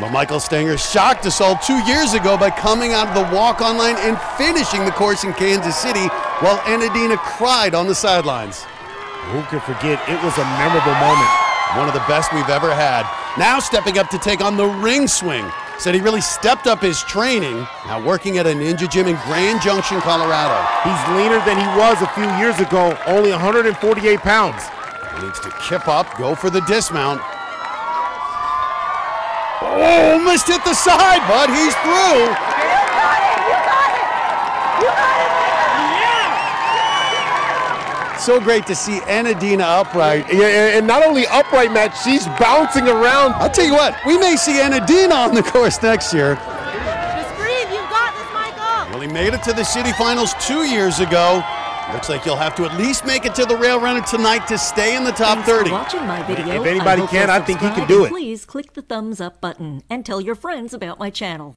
But Michael Stanger shocked us all two years ago by coming out of the walk-on line and finishing the course in Kansas City while Enadina cried on the sidelines. Who could forget? It was a memorable moment. One of the best we've ever had. Now stepping up to take on the ring swing. Said he really stepped up his training, now working at a ninja gym in Grand Junction, Colorado. He's leaner than he was a few years ago, only 148 pounds. He needs to kip up, go for the dismount. Oh, almost hit the side, but he's through. You got it. You got it. You got it. Yeah. So great to see Enadina upright. Yeah, and- and not only upright, Matt, she's bouncing around. I'll tell you what, we may see Enadina on the course next year. Just breathe. You've got this, Michael. Well, he made it to the city finals two years ago. Looks like you'll have to at least make it to the rail runner tonight to stay in the top Thanks 30. For watching my video. If anybody I can, you'll I think he can do it. Please click the thumbs up button and tell your friends about my channel.